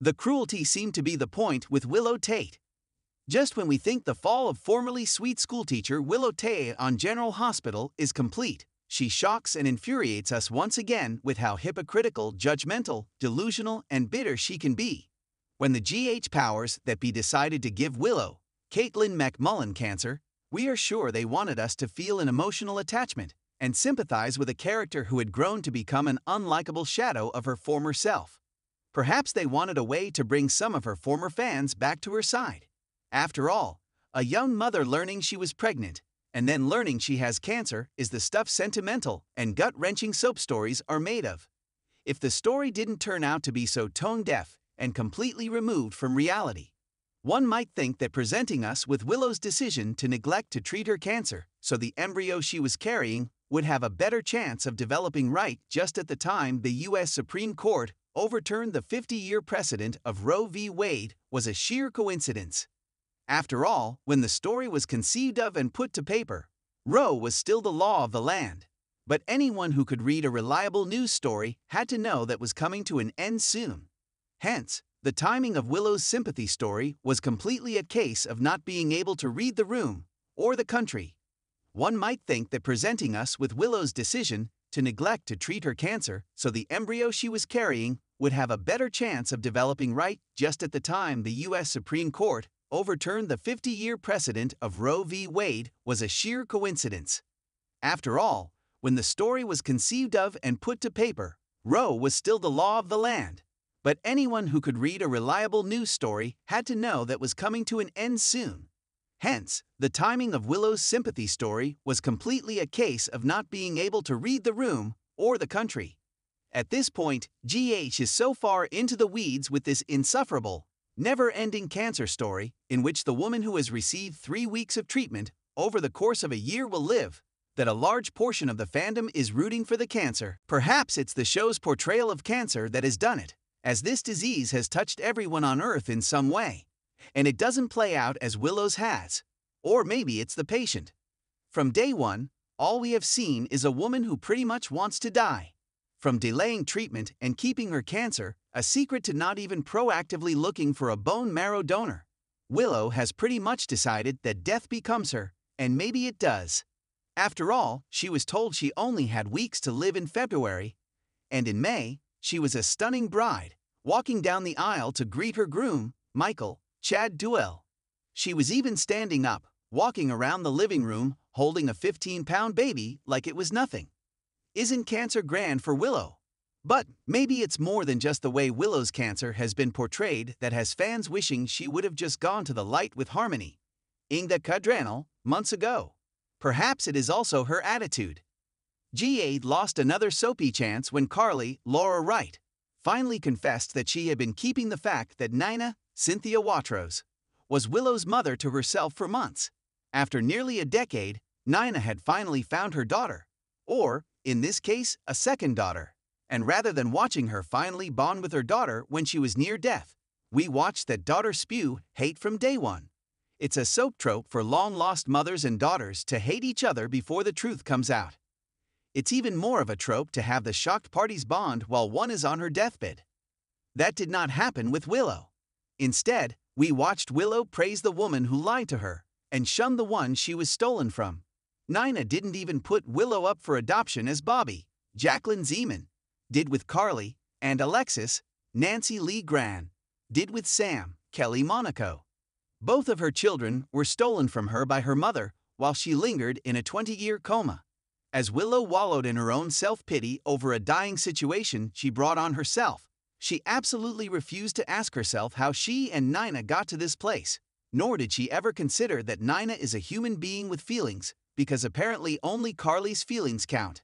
The cruelty seemed to be the point with Willow Tait. Just when we think the fall of formerly sweet schoolteacher Willow Tait on General Hospital is complete, she shocks and infuriates us once again with how hypocritical, judgmental, delusional, and bitter she can be. When the GH powers that be decided to give Willow, Katelyn MacMullen cancer, we are sure they wanted us to feel an emotional attachment and sympathize with a character who had grown to become an unlikable shadow of her former self. Perhaps they wanted a way to bring some of her former fans back to her side. After all, a young mother learning she was pregnant and then learning she has cancer is the stuff sentimental and gut wrenching soap stories are made of. If the story didn't turn out to be so tone deaf and completely removed from reality, one might think that presenting us with Willow's decision to neglect to treat her cancer so the embryo she was carrying would have a better chance of developing right just at the time the U.S. Supreme Court overturned the 50 year precedent of Roe v. Wade was a sheer coincidence. After all, when the story was conceived of and put to paper, Roe was still the law of the land. But anyone who could read a reliable news story had to know that was coming to an end soon. Hence, the timing of Willow's sympathy story was completely a case of not being able to read the room or the country. One might think that presenting us with Willow's decision to neglect to treat her cancer so the embryo she was carrying would have a better chance of developing right just at the time the U.S. Supreme Court overturned the 50 year precedent of Roe v. Wade was a sheer coincidence. After all, when the story was conceived of and put to paper, Roe was still the law of the land. But anyone who could read a reliable news story had to know that was coming to an end soon. Hence, the timing of Willow's sympathy story was completely a case of not being able to read the room or the country. At this point, GH is so far into the weeds with this insufferable, never ending cancer story in which the woman who has received three weeks of treatment over the course of a year will live that a large portion of the fandom is rooting for the cancer. Perhaps it's the show's portrayal of cancer that has done it, as this disease has touched everyone on Earth in some way. And it doesn't play out as Willow's has. Or maybe it's the patient. From day one, all we have seen is a woman who pretty much wants to die. From delaying treatment and keeping her cancer a secret to not even proactively looking for a bone marrow donor, Willow has pretty much decided that death becomes her, and maybe it does. After all, she was told she only had weeks to live in February, and in May, she was a stunning bride, walking down the aisle to greet her groom, Michael, Chad Duell. She was even standing up, walking around the living room, holding a 15 pound baby like it was nothing. Isn't cancer grand for Willow? But maybe it's more than just the way Willow's cancer has been portrayed that has fans wishing she would have just gone to the light with Harmony, Inga Cadranel, months ago. Perhaps it is also her attitude. GH lost another soapy chance when Carly, Laura Wright, finally confessed that she had been keeping the fact that Nina, Cynthia Watros, was Willow's mother to herself for months. After nearly a decade, Nina had finally found her daughter, or, in this case, a second daughter. And rather than watching her finally bond with her daughter when she was near death, we watched that daughter spew hate from day one. It's a soap trope for long lost mothers and daughters to hate each other before the truth comes out. It's even more of a trope to have the shocked parties bond while one is on her deathbed. That did not happen with Willow. Instead, we watched Willow praise the woman who lied to her and shun the one she was stolen from. Nina didn't even put Willow up for adoption as Bobby, Jacqueline Zeman, did with Carly, and Alexis, Nancy Lee Grahn, did with Sam, Kelly Monaco. Both of her children were stolen from her by her mother while she lingered in a 20 year coma. As Willow wallowed in her own self pity over a dying situation she brought on herself, she absolutely refused to ask herself how she and Nina got to this place, nor did she ever consider that Nina is a human being with feelings because apparently only Carly's feelings count.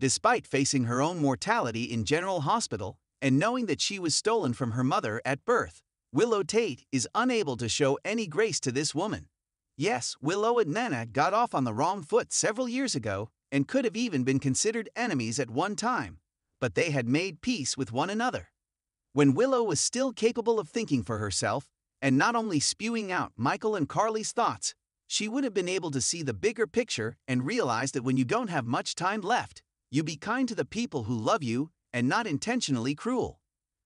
Despite facing her own mortality in General Hospital and knowing that she was stolen from her mother at birth, Willow Tait is unable to show any grace to this woman. Yes, Willow and Nana got off on the wrong foot several years ago and could have even been considered enemies at one time, but they had made peace with one another. When Willow was still capable of thinking for herself, and not only spewing out Michael and Carly's thoughts, she would have been able to see the bigger picture and realize that when you don't have much time left, you be kind to the people who love you and not intentionally cruel.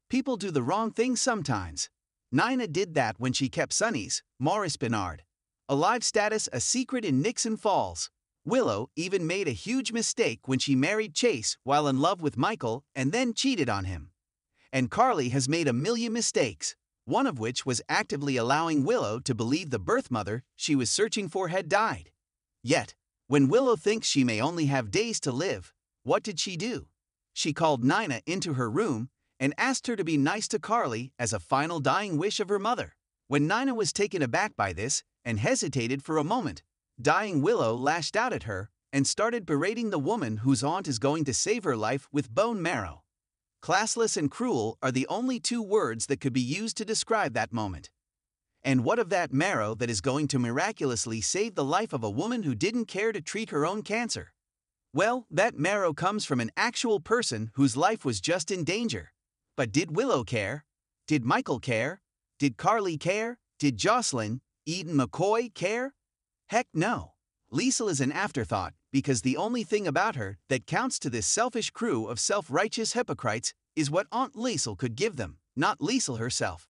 People do the wrong thing sometimes. Nina did that when she kept Sonny's, Maurice Benard. Alive status a secret in Nixon Falls. Willow even made a huge mistake when she married Chase while in love with Michael and then cheated on him. And Carly has made a million mistakes, one of which was actively allowing Willow to believe the birth mother she was searching for had died. Yet, when Willow thinks she may only have days to live, what did she do? She called Nina into her room and asked her to be nice to Carly as a final dying wish of her mother. When Nina was taken aback by this and hesitated for a moment, dying Willow lashed out at her and started berating the woman whose aunt is going to save her life with bone marrow. Classless and cruel are the only two words that could be used to describe that moment. And what of that marrow that is going to miraculously save the life of a woman who didn't care to treat her own cancer? Well, that marrow comes from an actual person whose life was just in danger. But did Willow care? Did Michael care? Did Carly care? Did Jocelyn, Eden McCoy care? Heck no. Liesl is an afterthought because the only thing about her that counts to this selfish crew of self righteous hypocrites is what Aunt Liesl could give them, not Liesl herself.